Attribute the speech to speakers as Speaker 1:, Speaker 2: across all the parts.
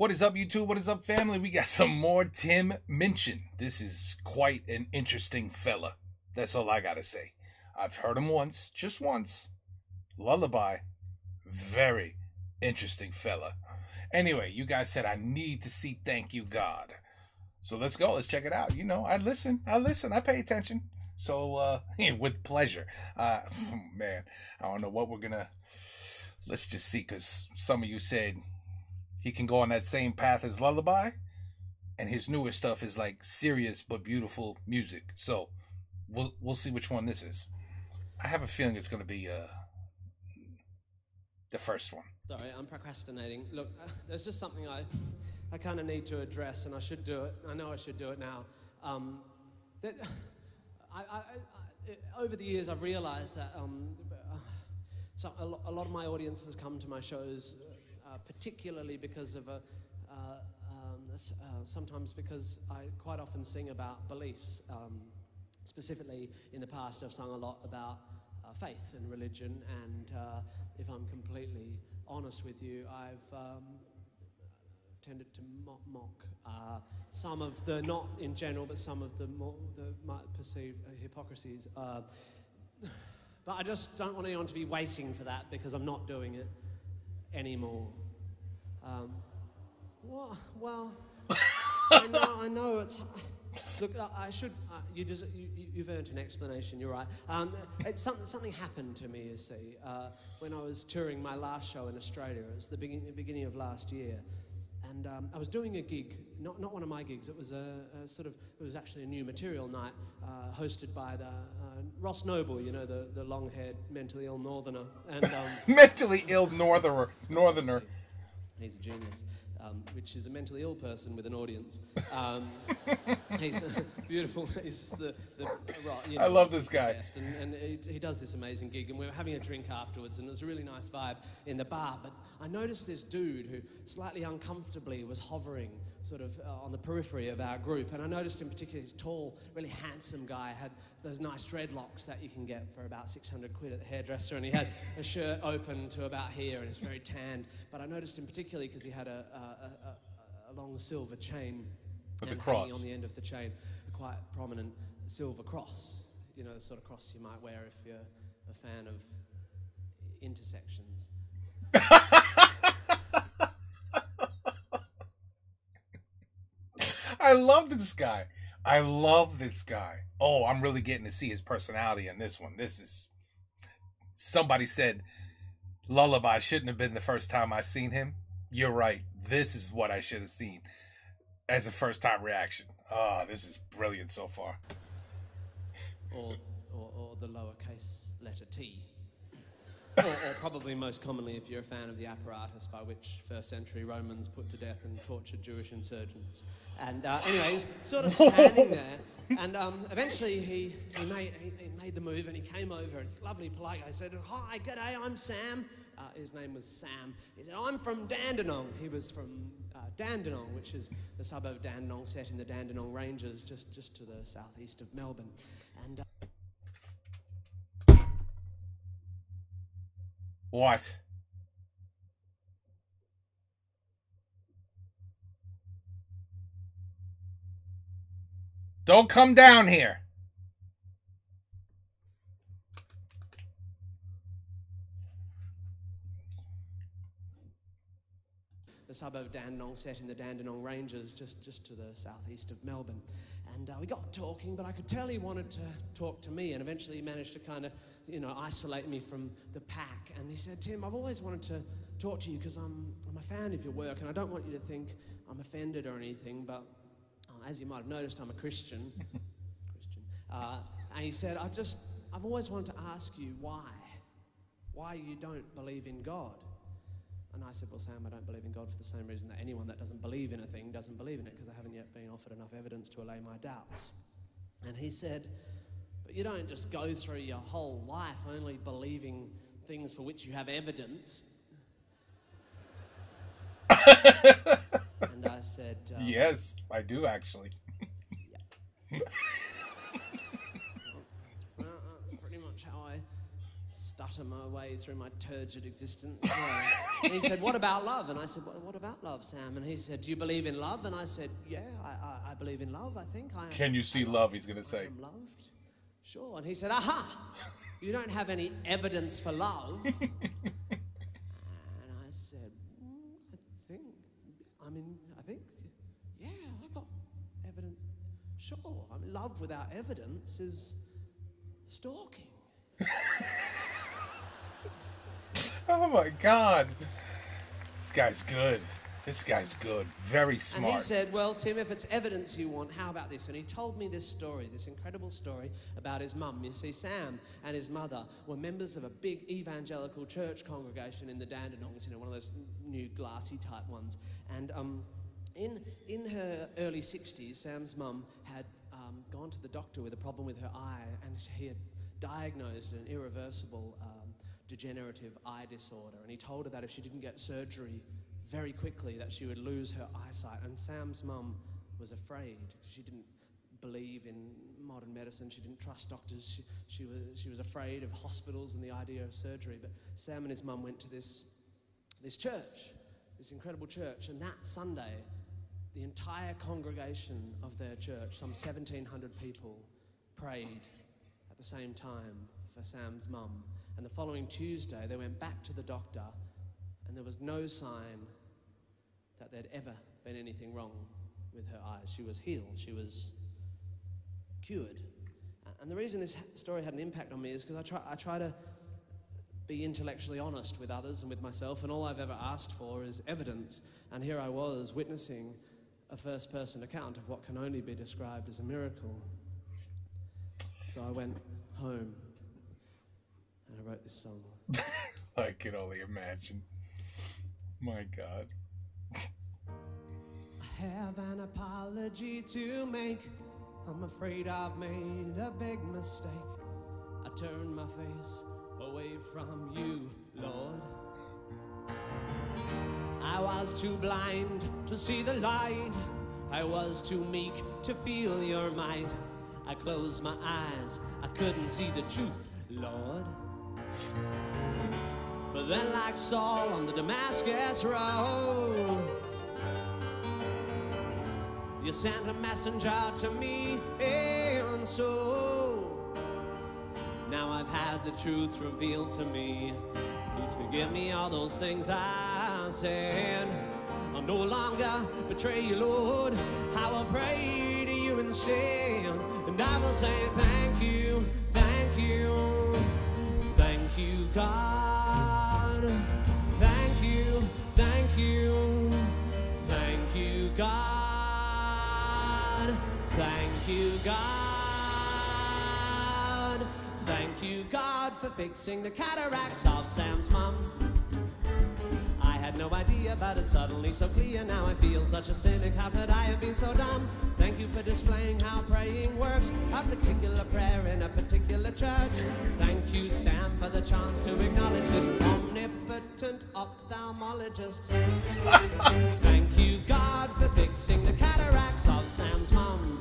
Speaker 1: What is up, YouTube? What is up, family? We got some more Tim Minchin. This is quite an interesting fella. That's all I gotta say. I've heard him once, just once. Lullaby. Very interesting fella. Anyway, you guys said I need to see Thank You God. So let's go. Let's check it out. You know, I listen. I listen. I pay attention. So, uh, with pleasure. Uh, man, I don't know what we're gonna. Let's just see, because some of you said he can go on that same path as Lullaby, and his newest stuff is like serious but beautiful music. So, we'll we'll see which one this is. I have a feeling it's gonna be uh the first one.
Speaker 2: Sorry, I'm procrastinating. Look, uh, there's just something I, I kind of need to address, and I should do it. I know I should do it now. Um, that, I, I, I, over the years, I've realized that um, so a, lo- a, lot of my audience has come to my shows, uh, particularly because of a, uh, um, uh, sometimes because I quite often sing about beliefs. Um, specifically, in the past, I've sung a lot about uh, faith and religion, and uh, if I'm completely honest with you, I've um, tended to mock, mock uh, some of the, not in general, but some of the more the perceived hypocrisies. Uh, but I just don't want anyone to be waiting for that because I'm not doing it anymore. Um, well, well I know, I know it's. Look, I should. Uh, you des- you, have earned an explanation. You're right. Um, it's something, something happened to me. You see, uh, when I was touring my last show in Australia, it was the beginning, beginning of last year, and um, I was doing a gig. Not not one of my gigs. It was a, a sort of. It was actually a new material night, uh, hosted by the uh, Ross Noble. You know, the the long-haired, mentally ill northerner. And um,
Speaker 1: mentally ill northerner. Northerner.
Speaker 2: He's a genius um, which is a mentally ill person with an audience. Um, he's beautiful. He's the, the
Speaker 1: you know, I love this guy.
Speaker 2: And, and he, he, does this amazing gig, and we were having a drink afterwards, and it was a really nice vibe in the bar. But I noticed this dude who slightly uncomfortably was hovering sort of uh, on the periphery of our group. And I noticed in particular, this tall, really handsome guy had those nice dreadlocks that you can get for about 600 quid at the hairdresser. And he had a shirt open to about here and it's very tanned. But I noticed him particularly because he had a, a, a, a, long silver chain.
Speaker 1: With and cross.
Speaker 2: on the end of the chain, a quite prominent silver cross. You know, the sort of cross you might wear if you're a fan of intersections.
Speaker 1: I love this guy. I love this guy. Oh, I'm really getting to see his personality in this one. This is somebody said Lullaby shouldn't have been the first time I seen him. You're right. This is what I should have seen as a first time reaction. Oh, this is brilliant so far.
Speaker 2: Or, or, or the lowercase letter T or, or, probably most commonly if you're a fan of the apparatus by which first century Romans put to death and tortured Jewish insurgents. And uh, anyway, he was sort of standing there, and um, eventually he, he, made, he, he, made the move and he came over. It's lovely, polite guy. said, Hi, g'day, I'm Sam. Uh, his name was Sam. He said, I'm from Dandenong. He was from uh, Dandenong, which is the suburb of Dandenong set in the Dandenong Ranges, just, just to the southeast of Melbourne. And uh,
Speaker 1: What? Don't come down here.
Speaker 2: The suburb of Dandenong, set in the Dandenong Ranges, just, just to the southeast of Melbourne. And uh, we got talking, but I could tell he wanted to talk to me, and eventually he managed to kind of, you know, isolate me from the pack. And he said, Tim, I've always wanted to talk to you because I'm, I'm a fan of your work, and I don't want you to think I'm offended or anything, but uh, as you might have noticed, I'm a Christian. Christian. Uh, and he said, I've just, I've always wanted to ask you why. Why you don't believe in God. I said, Well, Sam, I don't believe in God for the same reason that anyone that doesn't believe in a thing doesn't believe in it, because I haven't yet been offered enough evidence to allay my doubts. And he said, But you don't just go through your whole life only believing things for which you have evidence. and I said,
Speaker 1: um, Yes, I do actually.
Speaker 2: that's pretty much how I stutter my way through my turgid existence. And he said, What about love? And I said, What, what about love, Sam? And he said, Do you believe in love? And I said, Yeah, I, I, I believe in love, I think. I am,
Speaker 1: Can you see love? He's gonna
Speaker 2: I
Speaker 1: say.
Speaker 2: am loved. Sure. And he said, Aha! You don't have any evidence for love. and I said, "Mm, I think, I mean, I think, yeah, I got evidence. Sure. I mean, love without evidence is stalking.
Speaker 1: Oh my God. This guy's good. This guy's good. Very smart.
Speaker 2: And he said, Well, Tim, if it's evidence you want, how about this? And he told me this story, this incredible story about his mum. You see, Sam and his mother were members of a big evangelical church congregation in the Dandenongs, you know, one of those new glassy type ones. And um, in, in her early 60s, Sam's mum had um, gone to the doctor with a problem with her eye, and he had diagnosed an irreversible um, degenerative eye disorder. And he told her that if she didn't get surgery very quickly, that she would lose her eyesight. And Sam's mum was afraid. She didn't believe in modern medicine. She didn't trust doctors. She, she, was, she was afraid of hospitals and the idea of surgery. But Sam and his mum went to this, this church, this incredible church. And that Sunday, the entire congregation of their church, some 1,700 people, prayed at the same time for Sam's mum. And the following Tuesday, they went back to the doctor, and there was no sign that there'd ever been anything wrong with her eyes. She was healed, she was cured. And the reason this story had an impact on me is because I try, I try to be intellectually honest with others and with myself, and all I've ever asked for is evidence. And here I was witnessing a first person account of what can only be described as a miracle. So I went home I wrote this song.
Speaker 1: I can only imagine. My God.
Speaker 2: I have an apology to make. I'm afraid I've made a big mistake. I turned my face away from you, Lord. I was too blind to see the light. I was too meek to feel your might. I closed my eyes, I couldn't see the truth, Lord. But then, like Saul on the Damascus Road, you sent a messenger to me, and so now I've had the truth revealed to me. Please forgive me all those things I said. I'll no longer betray you, Lord. I will pray to you instead, and I will say thank you, thank you, you, God. Thank you, thank you, thank you, God. Thank you, God. Thank you, God, for fixing the cataracts of Sam's mum. I had no idea, but it's suddenly so clear. Now I feel such a cynic. How could I have been so dumb? Thank you for displaying how praying works. A particular prayer in a particular church. Thank you, Sam, for the chance to acknowledge this omnipotent ophthalmologist. Thank you, God, for fixing the cataracts of Sam's mum.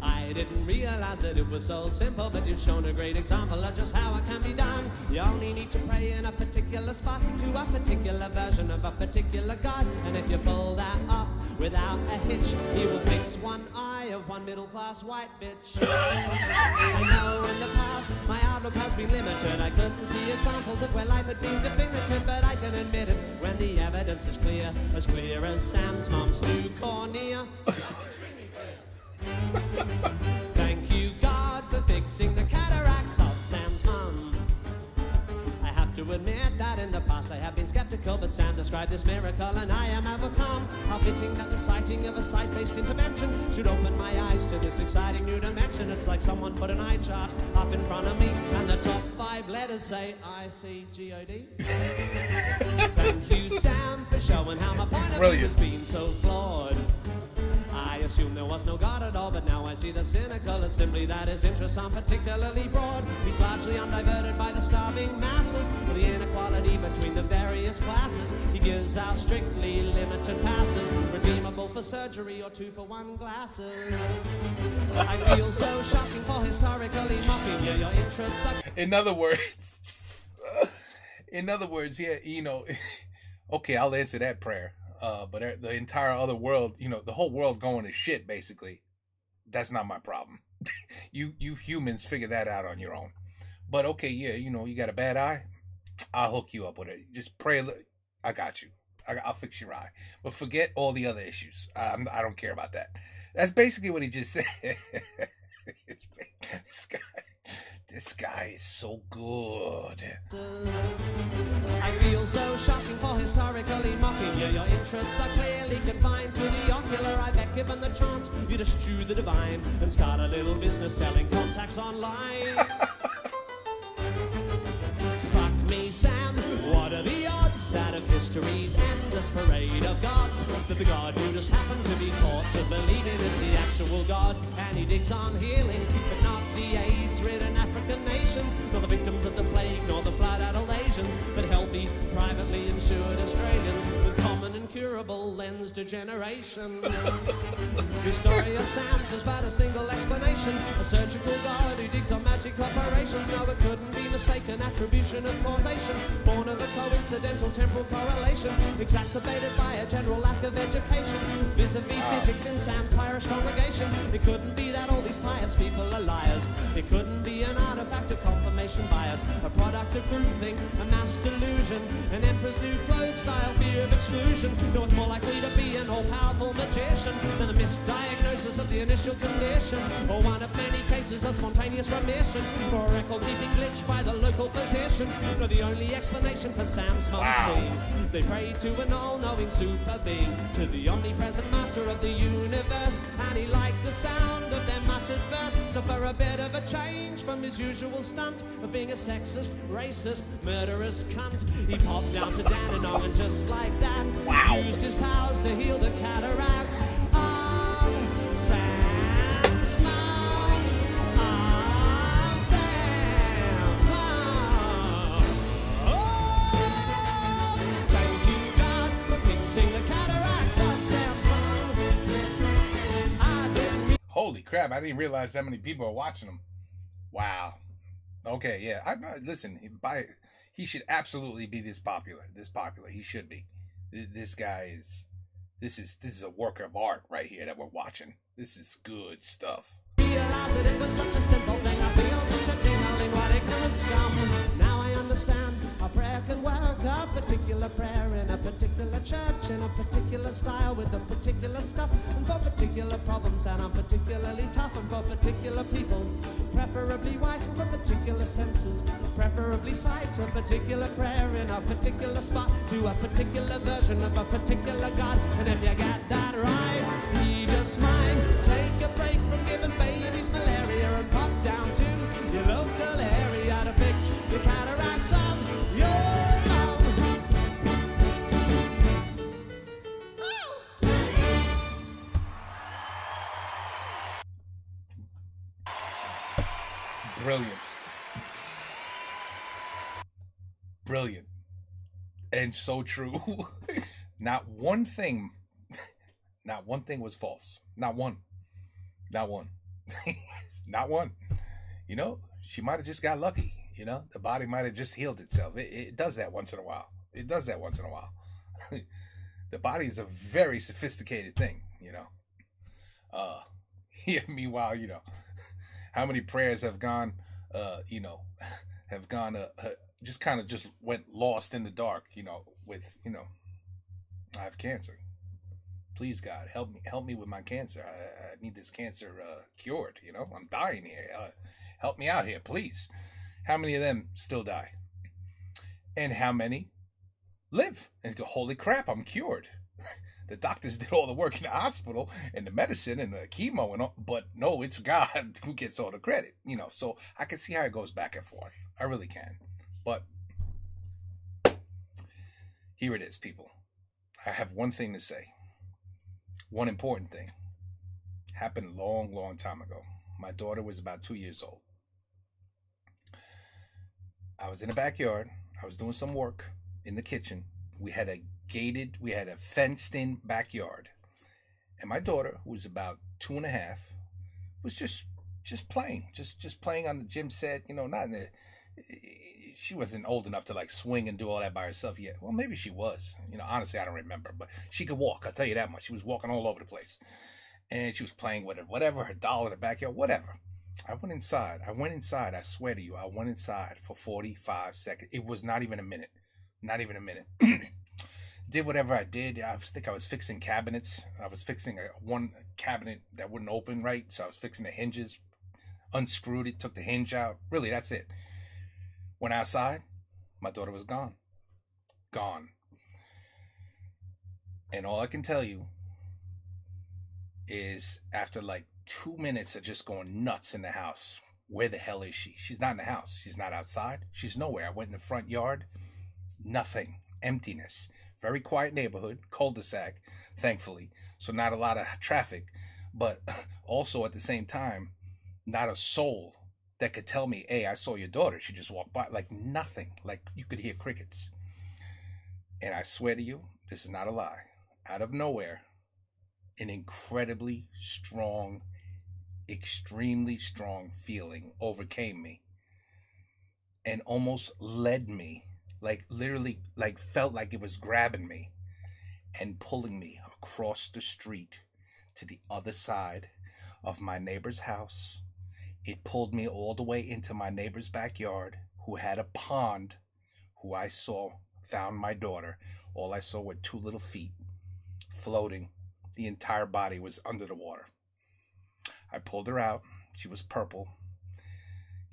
Speaker 2: I didn't realize that it was so simple, but you've shown a great example of just how it can be done. You only need to pray in a particular spot to a particular version of a particular God. And if you pull that off without a hitch, he will fix one eye of one middle class white bitch. I know in the past my outlook has been limited. I couldn't see examples of where life had been definitive, but I can admit it when the evidence is clear, as clear as Sam's mom's new cornea. Thank you, God, for fixing the cataracts of Sam's mum. To admit that in the past I have been skeptical, but Sam described this miracle and I am overcome. How fitting that the sighting of a sight based intervention should open my eyes to this exciting new dimension. It's like someone put an eye chart up in front of me and the top five letters say I C G O D. Thank you, Sam, for showing how my point of view has been so flawed. Assumed there was no God at all, but now I see that cynical. It's simply that his interests aren't particularly broad. He's largely undiverted by the starving masses, or the inequality between the various classes. He gives out strictly limited passes, redeemable for for surgery or two for one glasses. I feel so shocking for historically mocking you. Your interests are
Speaker 1: In other words, in other words, yeah, you know, okay, I'll answer that prayer. Uh, but the entire other world, you know, the whole world going to shit, basically. That's not my problem. you, you humans figure that out on your own. But okay, yeah, you know, you got a bad eye. I'll hook you up with it. Just pray. I got you. I, will fix your eye. But forget all the other issues. I'm, I don't care about that. That's basically what he just said. this guy, this guy is so good.
Speaker 2: I feel so shocking for historically mocking you. Your interests are clearly confined to the ocular. I bet given the chance, you'd eschew the divine and start a little business selling contacts online. that of history's endless parade of gods that the God you just happen to be taught to believe in is the actual God? And he digs on healing, but not the AIDS-ridden African nations, nor the victims of the plague, nor the flood-addled Asians, but healthy, privately insured Australians incurable lens degeneration. the story of Sam's has but a single explanation: a surgical God who digs on magic operations. No, it couldn't be mistaken. Attribution of causation, born of a coincidental temporal correlation, exacerbated by a general lack of education. Vis-a-vis physics in Sam's parish congregation, it couldn't be that all these pious people are liars. It couldn't be an artifact of confirmation bias, a product of groupthink, a mass delusion, an emperor's new clothes style, fear of exclusion. No, it's more likely to be an all-powerful magician than the misdiagnosis of the initial condition, or one of many cases of spontaneous remission, or a record-keeping glitch by the local physician. No, the only explanation for Sam's mum
Speaker 1: Wow.
Speaker 2: scene. They prayed to an all-knowing super being, to the omnipresent master of the universe, and he liked the sound of their muttered verse. So for a bit of a change from his usual stunt of being a sexist, racist, murderous cunt, he popped down to Dandenong and just like that,
Speaker 1: Wow.
Speaker 2: Used his powers to heal the cataracts of Sam's mum. Of Sam's mum. Oh, thank you, God, for fixing the cataracts of Sam's didn't
Speaker 1: Holy crap! I didn't realize that many people are watching him. Wow. Okay, yeah. I- listen. By he should absolutely be this popular. This popular. He should be. Th- This guy is. This is this is a work of art right here that we're watching. This is good stuff.
Speaker 2: realize that it was such a simple thing. I feel such a ding in what ignorant scum. Now I understand a prayer can work. A particular prayer in a particular church, in a particular style, with a particular stuff, and for particular problems that are particularly tough, and for particular people, preferably white, and for particular senses, preferably sight. A particular prayer in a particular spot to a particular version of a particular God. And if you get that right, he just might take a break from giving babies malaria and pop down to the cataracts of your mom.
Speaker 1: Brilliant. Brilliant. And so true. not one thing, not one thing was false. Not one. Not one. not one. You know, she might have just got lucky. You know, the body might have just healed itself. It, it does that once in a while. It does that once in a while. the body is a very sophisticated thing, you know. Uh, yeah, meanwhile, you know, how many prayers have gone uh you know have gone uh, uh, just kind of just went lost in the dark you know with you know i have cancer please god help me help me with my cancer i, I need this cancer uh cured you know i'm dying here uh, help me out here please how many of them still die and how many live and go holy crap i'm cured the doctors did all the work in the hospital and the medicine and the chemo and all, but no, it's God who gets all the credit, you know. So I can see how it goes back and forth. I really can. But here it is, people. I have one thing to say. One important thing. Happened a long, long time ago. My daughter was about two years old. I was in the backyard. I was doing some work in the kitchen. We had a gated, we had a fenced in backyard. And my daughter, who was about two and a half, was just just playing, just just playing on the gym set. You know, not in the. She wasn't old enough to like swing and do all that by herself yet. Well, maybe she was. You know, honestly, I don't remember, but she could walk. I'll tell you that much. She was walking all over the place, and she was playing with it, whatever, her doll in the backyard, whatever. I went inside. I went inside. I swear to you, I went inside for 45 seconds. It was not even a minute. Not even a minute. did whatever I did. I think I was fixing cabinets. I was fixing a one cabinet that wouldn't open right, so I was fixing the hinges. Unscrewed it, took the hinge out. Really, that's it. Went outside. My daughter was gone. Gone. And all I can tell you is after like two minutes of just going nuts in the house, where the hell is she? She's not in the house. She's not outside. She's nowhere. I went in the front yard. Nothing. Emptiness. Very quiet neighborhood, cul-de-sac, thankfully. So not a lot of traffic, but also at the same time, not a soul that could tell me, "Hey, I saw your daughter. She just walked by." Like nothing. Like you could hear crickets. And I swear to you, this is not a lie. Out of nowhere, an incredibly strong, extremely strong feeling overcame me and almost led me like literally like felt like it was grabbing me and pulling me across the street to the other side of my neighbor's house. It pulled me all the way into my neighbor's backyard, who had a pond, who I saw found my daughter. All I saw were two little feet floating. The entire body was under the water. I pulled her out. She was purple.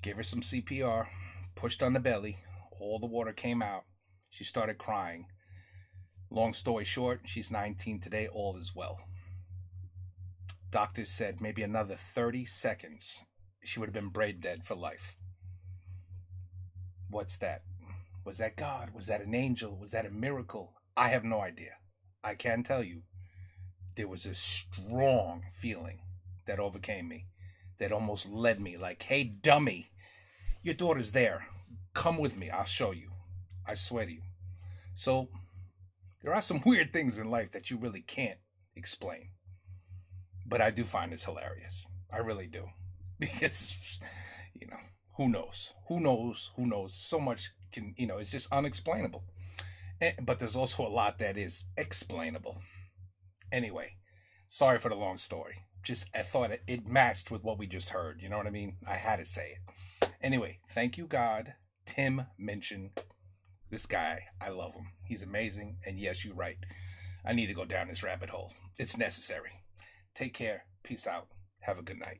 Speaker 1: Gave her some CPR, pushed on the belly, all the water came out. She started crying. Long story short, she's 19 today. All is well. Doctors said maybe another 30 seconds, she would have been brain dead for life. What's that? Was that God? Was that an angel? Was that a miracle? I have no idea. I can tell you, there was a strong feeling that overcame me, that almost led me like, hey, dummy, your daughter's there. Come with me. I'll show you. I swear to you. So, there are some weird things in life that you really can't explain. But I do find this hilarious. I really do. Because, you know, who knows? Who knows? Who knows? So much can, you know, it's just unexplainable. And, but there's also a lot that is explainable. Anyway, sorry for the long story. Just I thought it, it matched with what we just heard. You know what I mean? I had to say it. Anyway, thank you, God, Tim Minchin This guy, I love him. He's amazing. And yes, you're right. I need to go down this rabbit hole. It's necessary. Take care. Peace out. Have a good night.